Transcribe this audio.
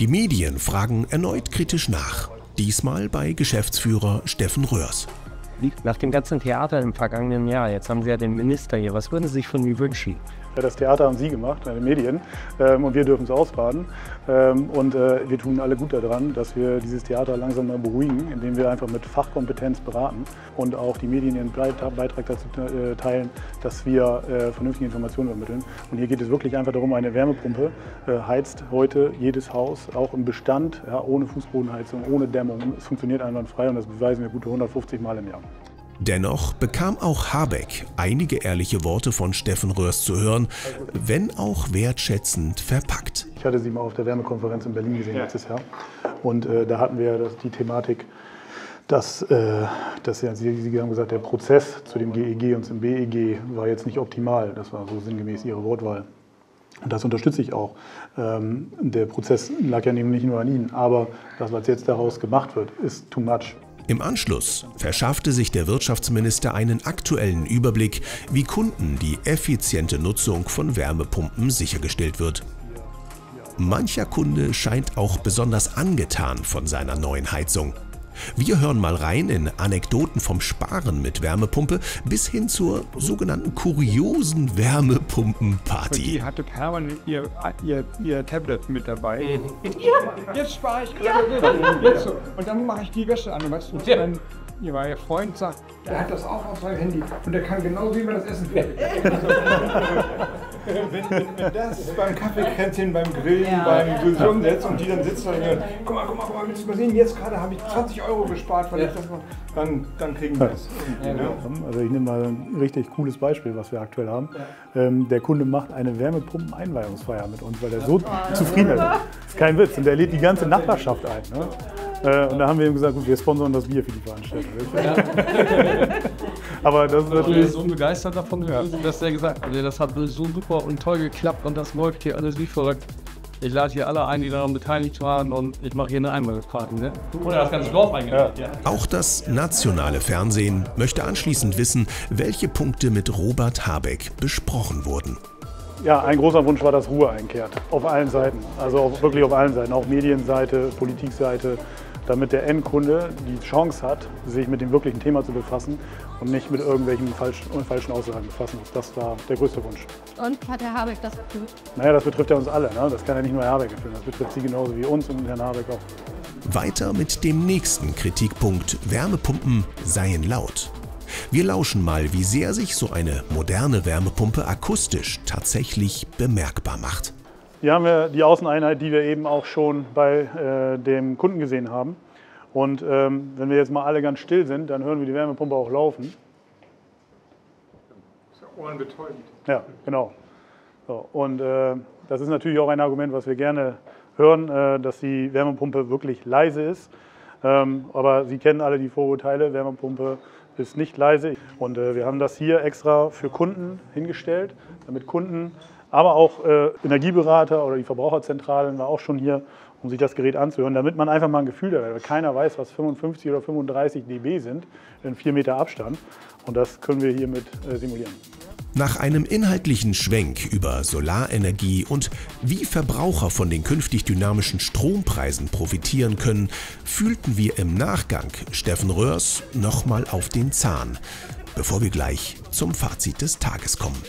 Die Medien fragen erneut kritisch nach. Diesmal bei Geschäftsführer Steffen Röhrs. Nach dem ganzen Theater im vergangenen Jahr, jetzt haben Sie ja den Minister hier, was würden Sie sich von mir wünschen? Das Theater haben Sie gemacht, die Medien, ähm, und wir dürfen es ausbaden. Ähm, und äh, wir tun alle gut daran, dass wir dieses Theater langsam mal beruhigen, indem wir einfach mit Fachkompetenz beraten und auch die Medien ihren Beitrag dazu äh, teilen, dass wir äh, vernünftige Informationen vermitteln. Und hier geht es wirklich einfach darum, eine Wärmepumpe heizt heute jedes Haus, auch im Bestand, ohne Fußbodenheizung, ohne Dämmung. Es funktioniert einwandfrei und das beweisen wir gute 150 Mal im Jahr. Dennoch bekam auch Habeck einige ehrliche Worte von Steffen Röhrs zu hören, wenn auch wertschätzend verpackt. Ich hatte sie mal auf der Wärmekonferenz in Berlin gesehen letztes Jahr und äh, da hatten wir das, die Thematik, dass, äh, dass ja, Sie, Sie haben gesagt, der Prozess zu dem GEG e und zum BEG war jetzt nicht optimal. Das war so sinngemäß Ihre Wortwahl. Und das unterstütze ich auch. Ähm, der Prozess lag ja nicht nur an Ihnen, aber das, was jetzt daraus gemacht wird, ist too much. Im Anschluss verschaffte sich der Wirtschaftsminister einen aktuellen Überblick, wie Kunden die effiziente Nutzung von Wärmepumpen sichergestellt wird. Mancher Kunde scheint auch besonders angetan von seiner neuen Heizung. Wir hören mal rein in Anekdoten vom Sparen mit Wärmepumpe bis hin zur sogenannten kuriosen Wärmepumpenparty. Die hatte permanent ihr, ihr, ihr Tablet mit dabei. Ja. Jetzt spare ich gerade. Ja. Und dann mache ich die Wäsche an. Weißt du, mein, ihr Freund sagt, der hat das auch auf seinem Handy und der kann genau wie man das Essen fertig wenn, wenn, wenn das beim Kaffeekränzchen, beim Grillen, ja. beim Gesundheits und die dann sitzt und sagt, guck mal, guck mal, guck mal, willst du mal sehen, jetzt gerade habe ich 20 Euro gespart, weil ja. ich das mache, dann, dann kriegen wir es. Ja, genau. Also ich nehme mal ein richtig cooles Beispiel, was wir aktuell haben. Ähm, der Kunde macht eine Wärmepumpen-Einweihungsfeier mit uns, weil er so oh, zufrieden ist. Das ist kein Witz. Und der lädt die ganze Nachbarschaft ein. Ne? Äh, und da haben wir ihm gesagt, gut, wir sponsern das Bier für die Veranstaltung. Ja. Aber das ist natürlich. Ich bin so begeistert davon gehört, dass der gesagt hat, das hat so super und toll geklappt und das läuft hier alles wie verrückt. Ich lade hier alle ein, die daran beteiligt waren und ich mache hier eine Einmalparty. Ne? Oder das ganze Dorf eingeladen. Ja. Auch das nationale Fernsehen möchte anschließend wissen, welche Punkte mit Robert Habeck besprochen wurden. Ja, ein großer Wunsch war, dass Ruhe einkehrt. Auf allen Seiten. Also auf, wirklich auf allen Seiten. Auch Medienseite, Politikseite damit der Endkunde die Chance hat, sich mit dem wirklichen Thema zu befassen und nicht mit irgendwelchen falschen, falschen Aussagen befassen muss. Das war der größte Wunsch. Und hat Herr Habeck das erfüllt? Naja, das betrifft ja uns alle. Ne? Das kann ja nicht nur Herr Habeck erfüllen, das betrifft Sie genauso wie uns und Herrn Habeck auch. Weiter mit dem nächsten Kritikpunkt. Wärmepumpen seien laut. Wir lauschen mal, wie sehr sich so eine moderne Wärmepumpe akustisch tatsächlich bemerkbar macht. Hier haben wir die Außeneinheit, die wir eben auch schon bei äh, dem Kunden gesehen haben. Und ähm, wenn wir jetzt mal alle ganz still sind, dann hören wir die Wärmepumpe auch laufen. Das ist ja ohrenbetäubend. Ja, genau. So, und äh, das ist natürlich auch ein Argument, was wir gerne hören, äh, dass die Wärmepumpe wirklich leise ist. Ähm, aber Sie kennen alle die Vorurteile, Wärmepumpe ist nicht leise. Und äh, wir haben das hier extra für Kunden hingestellt, damit Kunden aber auch äh, Energieberater oder die Verbraucherzentralen war auch schon hier, um sich das Gerät anzuhören, damit man einfach mal ein Gefühl hat, weil keiner weiß, was 55 oder 35 dB sind in 4 Meter Abstand. Und das können wir hiermit äh, simulieren. Nach einem inhaltlichen Schwenk über Solarenergie und wie Verbraucher von den künftig dynamischen Strompreisen profitieren können, fühlten wir im Nachgang Steffen Röhrs nochmal auf den Zahn, bevor wir gleich zum Fazit des Tages kommen.